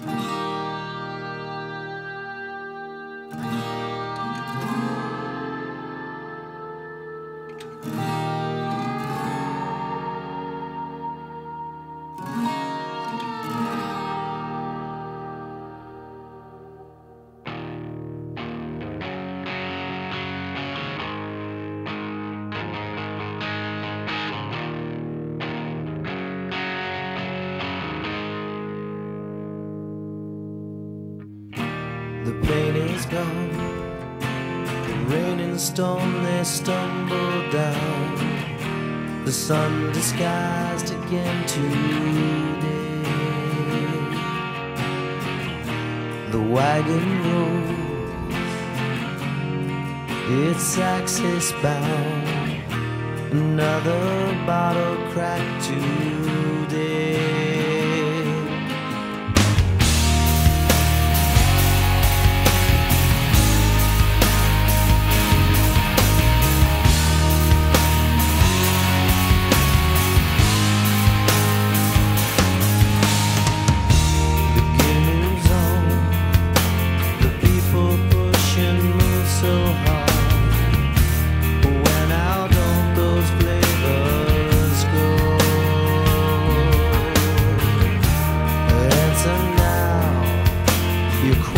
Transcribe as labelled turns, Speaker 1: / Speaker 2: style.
Speaker 1: The gone. The rain and storm, they stumble down. The sun disguised again today. The wagon rolls, its axis bound. Another bottle cracked to you cry.